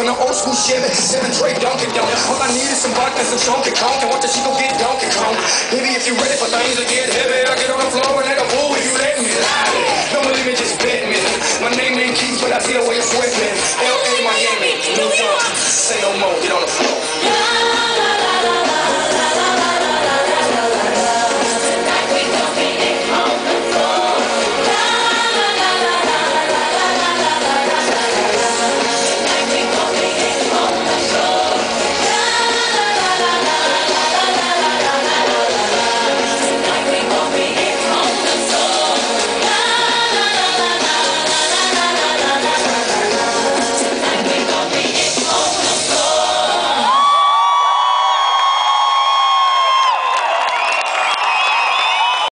on the old school shit. Seven tray Dunkin' Donuts. All I need is some vodka, some chunky conk. and watch the she go get Dunkin' Kong. Baby, if you're ready for things to get heavy, I get on the floor and I go fool if you let me. No Normally, me just bet me. My name ain't Keith, but I see the way you're sweating. L.A., Miami, New York. Say no more, get on the